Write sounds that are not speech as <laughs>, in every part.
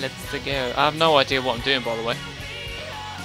Let's go. I have no idea what I'm doing, by the way.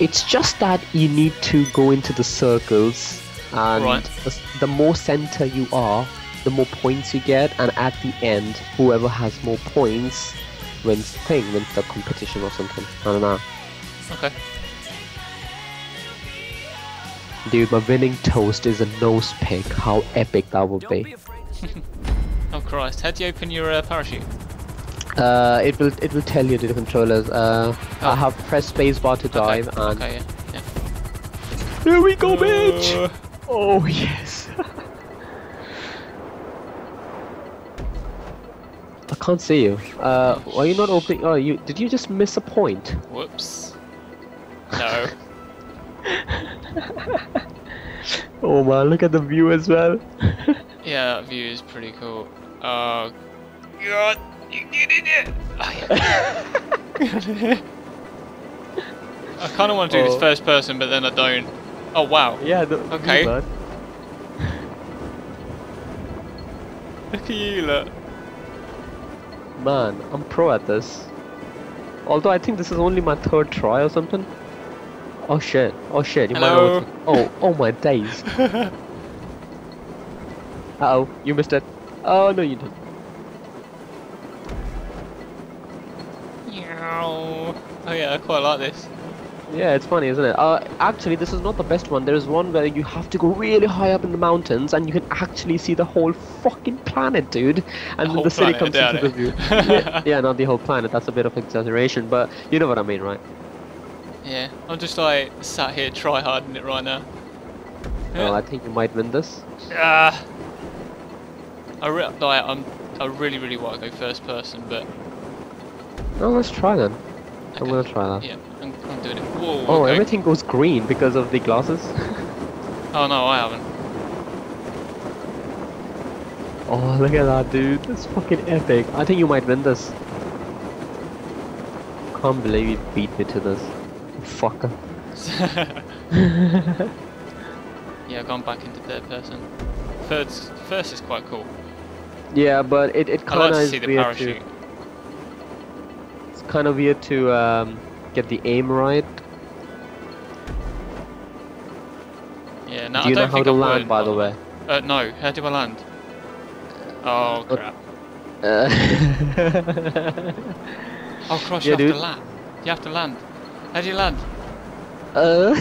It's just that you need to go into the circles, and Right. the, the more center you are, the more points you get, and at the end, whoever has more points wins the thing, wins the competition or something. I don't know. Okay. Dude, my winning toast is a nose pick. How epic that would be. <laughs> Oh Christ! How do you open your uh, parachute? Uh, it will it will tell you the controllers. Uh, Oh. I have press spacebar to dive, okay. and okay, yeah. yeah. here we go, bitch! Uh, Oh yes. <laughs> I can't see you. Uh, why are you not opening? Oh, you did you just miss a point? whoops. No. <laughs> Oh man, look at the view as well. <laughs> yeah, that view is pretty cool. Oh God! You did it! Oh. <laughs> I kind of want to do Oh. this first person, but then I don't. Oh wow! yeah. The, Okay. view, man. <laughs> Look at you, look. Man, I'm pro at this. Although I think this is only my third try or something. Oh shit! Oh shit! You Hello? might know. Oh, oh my days! <laughs> Uh oh, you missed it. Oh no, you didn't. Oh yeah, I quite like this. Yeah, it's funny, isn't it? Uh, actually, this is not the best one. There is one where you have to go really high up in the mountains, and you can actually see the whole fucking planet, dude. And then whole the city planet, comes into the view. <laughs> yeah, yeah, not the whole planet. That's a bit of exaggeration, but you know what I mean, right? Yeah, I'm just like sat here try harding it right now. Well, I think you might win this. Ah. I re- like I'm. I really, really want to go first person, but No, let's try then. I'm gonna try that. Yeah, I'm, it. Whoa. Oh, okay. everything goes green because of the glasses. <laughs> Oh no, I haven't. oh, look at that, dude. That's fucking epic. I think you might win this. Can't believe you beat me to this. Fucker. <laughs> <laughs> yeah, I've gone back into third person. Third, first is quite cool. Yeah, but it, it I kind like of to see the parachute. to. Kind of weird to um, get the aim right. Yeah, no, do you I know don't how think to I land, by the way? Uh, no, how do I land? Oh crap! Uh, Oh cross, yeah, you have dude. to land. You have to land. How do you land? uh, <laughs>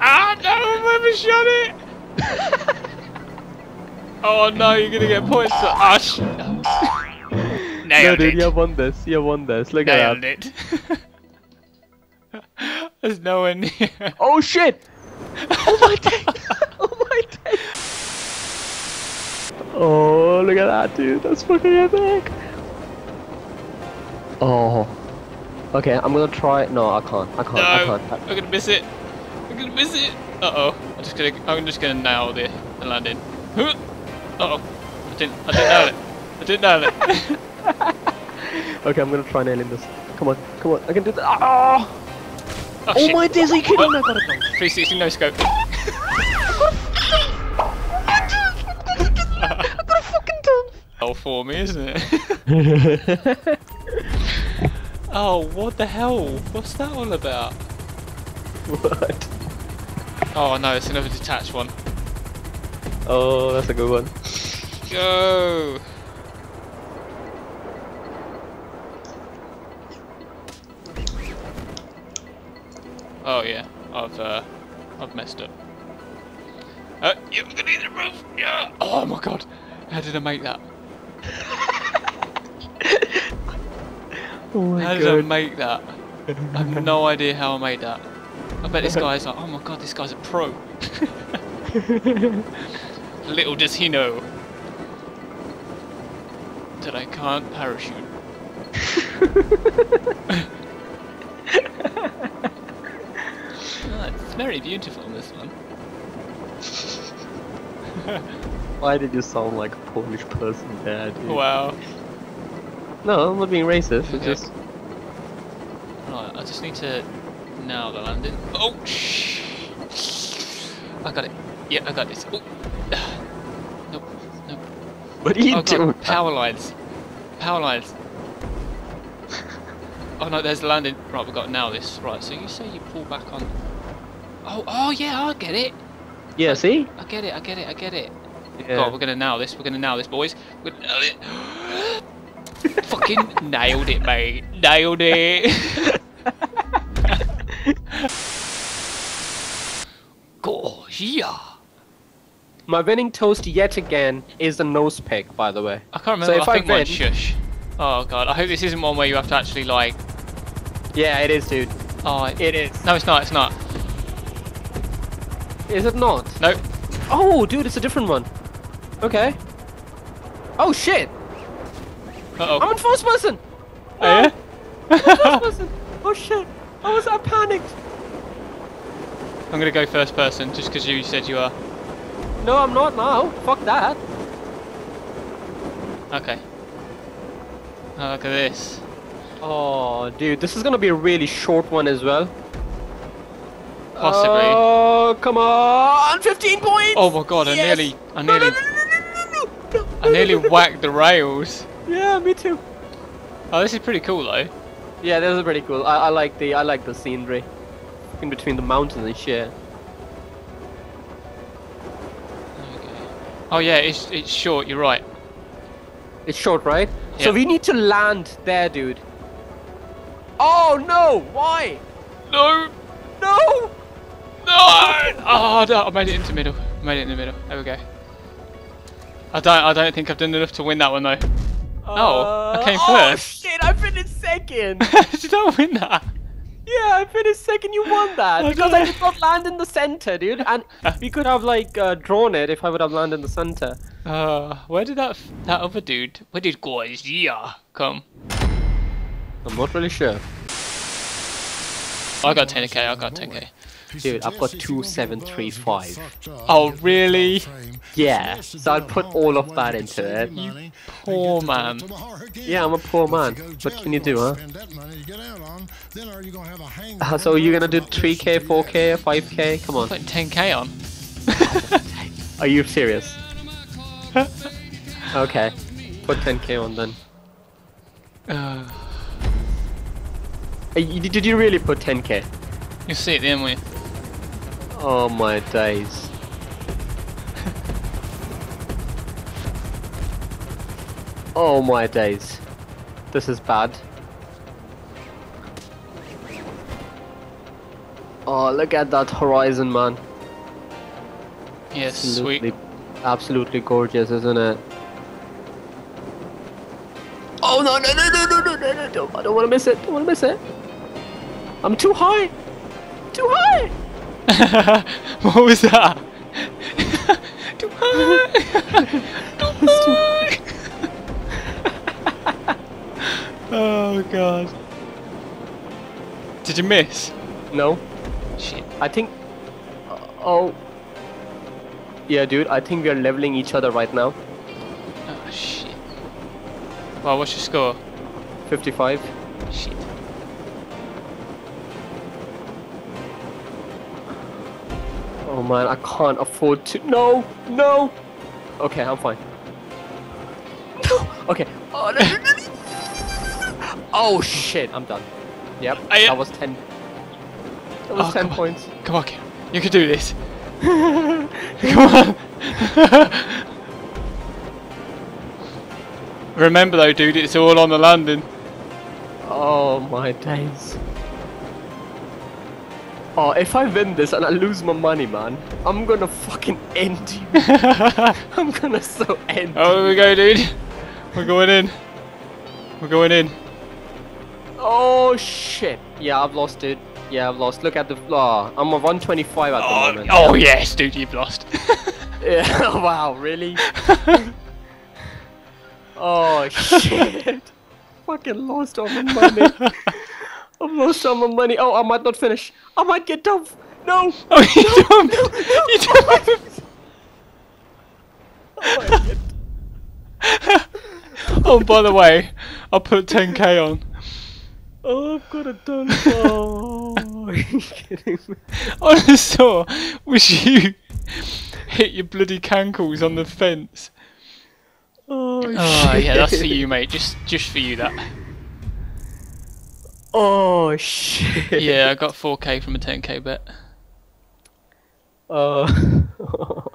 Ah no, I've overshot it! <laughs> oh no, you're gonna get points. For- ah, sh- no, Nailed dude, it. you have won this. You have won this. Look Nailed at that. it. <laughs> There's no one near. Oh shit! <laughs> Oh my god! Oh my god! Oh, look at that, dude. That's fucking epic. Oh. Okay, I'm gonna try. No, I can't. I can't. I can't. I'm gonna miss it. I'm gonna miss it. Uh oh. I'm just gonna. I'm just gonna nail the, the landing. Uh oh. I didn't. I didn't nail it. I didn't nail it. <laughs> Okay, I'm gonna try nailing this. Come on, come on. I can do that. Ah! Oh, Oh, oh my days! Are you kidding? I got it. 360 no scope. <laughs> I got a fucking done. Hell for me, isn't it? <laughs> oh, what the hell? What's that all about? what? Oh no, it's another detached one. Oh, that's a good one. Go. Oh yeah, I've uh, I've messed up. Uh, I'm gonna need the roof. Yeah. Oh my god, how did I make that? Oh my How did I make that? I have no idea how I made that. I bet this guy's like, oh my god, this guy's a pro. <laughs> Little does he know that I can't parachute. <laughs> very beautiful, this one. <laughs> Why did you sound like a Polish person there, dude? Wow. No, I'm not being racist. It's Okay. just. Right, I just need to nail the landing. Oh, shh. I got it. Yeah, I got this. Oh. <sighs> Nope, nope. What are you oh, doing? God. Power lines. Power lines. Oh no, there's the landing. Right, we've got now this. Right, so you say you pull back on. Oh, oh yeah, I get it. Yeah, see? I get it. I get it. I get it. Yeah. God, we're gonna nail this. We're gonna nail this, boys. We're gonna nail it. <laughs> Fucking nailed it, mate. Nailed it. <laughs> Gosh, yeah. My winning toast yet again is the nose pick, by the way. I can't remember. So if I think win- shush. Oh god, I hope this isn't one where you have to actually like. Yeah, it is, dude. Oh, it, It is. no, it's not. It's not. Is it not? No. Oh, dude, it's a different one. Okay. Oh shit! Uh-oh. I'm in first person. Oh yeah. First person. Oh shit! I was I panicked. I'm gonna go first person just because you said you are. No, I'm not now. Fuck that. Okay. Oh, look at this. Oh, dude, this is gonna be a really short one as well. Possibly. Oh, come on! 15 points! Oh my god, I Yes! nearly, I nearly, no, no, no, I nearly no, no. whacked the rails. Yeah, me too. Oh, this is pretty cool though. Yeah, this is pretty cool. I, I like the I like the scenery in between the mountains and shit. Okay. Oh yeah, it's it's short. You're right. It's short, right? So we need to land there, dude. Oh no! Why? No, No! No! Oh, no, I made it into middle. I made it in the middle. There we go. I don't, I don't think I've done enough to win that one though. Oh, I came oh, first. shit! I finished second. <laughs> Did I win that? yeah, I finished second. You won that <laughs> I because I don't- did not land in the center, dude. And <laughs> we could have like uh, drawn it if I would have landed in the center. Uh, where did that f- that other dude? Where did Godzilla come? I'm not really sure. I got 10k. I got 10k. Dude, I've got 2735. Oh really? Yeah, so I'll put all of that into it. Poor man. Yeah, I'm a poor man. What can you do, huh? Uh, so you're gonna do 3k, 4k, 5k? Come on. Putting 10k on. <laughs> Are you serious? <laughs> okay. Put 10k on then. Uh, Did you really put 10k? you'll see at the end, will you? Oh my days. oh my days. This is bad. Oh, look at that horizon, man. Yes, sweet. Absolutely, absolutely gorgeous, isn't it? Oh no no no no no no no no! Don't, I don't want to miss it. Don't want to miss it. I'm too high. Too high. <laughs> what was that? Too high. Too high. oh god. Did you miss? No, Shit. I think. uh, oh. Yeah, dude. I think we are leveling each other right now. Oh shit. Well, what's your score? 55. Shit. Oh man, I can't afford to. No, no. Okay, I'm fine. No. Okay. Oh, no, no, oh shit, I'm done. Yep, I- uh, that was 10. That was Oh, 10 come on. points. Come on, Kim. You can do this. <laughs> Come on. <laughs> Remember though, dude, it's all on the landing. Oh my days. Oh, if I win this and I lose my money, man, I'm gonna fucking end you. <laughs> I'm gonna so end Oh, here we go, dude. We're going in. We're going in. Oh shit. Yeah, I've lost it. Yeah, I've lost. Look at the. Oh, I'm a 125 at the Oh, moment. oh yes, dude, you've lost. <laughs> Yeah, <laughs> wow, really? oh shit. Fucking lost all my money. Lost all my money. Oh, I might not finish. I might get done. No! oh, you don't. You don't. <laughs> I might get- Oh, by the way, I put 10k on. Oh, I've got a done. Oh, <laughs> are you kidding me? I just saw was you hit your bloody cankles on the fence. Oh, Oh shit. yeah, that's for you, mate. Just, just for you that. Oh shit. Yeah, I got 4k from a 10k bet. Uh. <laughs>